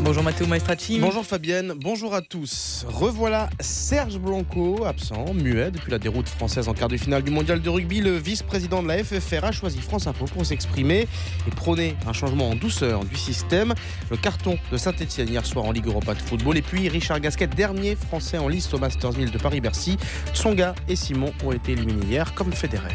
Bonjour Matteo Maestracci. Bonjour Fabienne, bonjour à tous. Revoilà Serge Blanco, absent, muet depuis la déroute française en quart de finale du mondial de rugby. Le vice-président de la FFR a choisi France Info pour s'exprimer et prôner un changement en douceur du système. Le carton de Saint-Etienne hier soir en Ligue Europa de football. Et puis Richard Gasquet, dernier français en liste au Masters 1000 de Paris-Bercy. Tsonga et Simon ont été éliminés hier comme Federer.